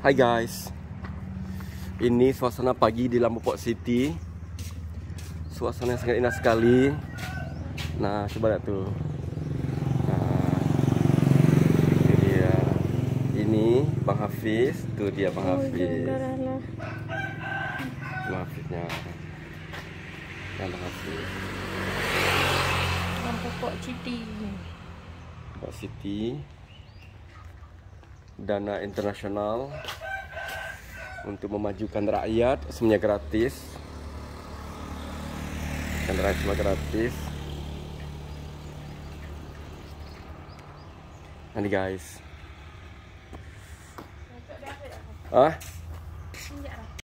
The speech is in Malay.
Hai guys. Ini suasana pagi di Lampu Port City. Suasana yang sangat indah sekali. Nah coba lihat tuh nah, Ini dia. Ini Bang Hafiz. Tuh dia Bang Oh, Hafiz. janganlah. Bang Hafiznya. Dan Bang Hafiz. Lampu Port City. Port City Dana internasional Untuk memajukan rakyat Semuanya gratis. Rakyat semua gratis. Nanti guys. Ah?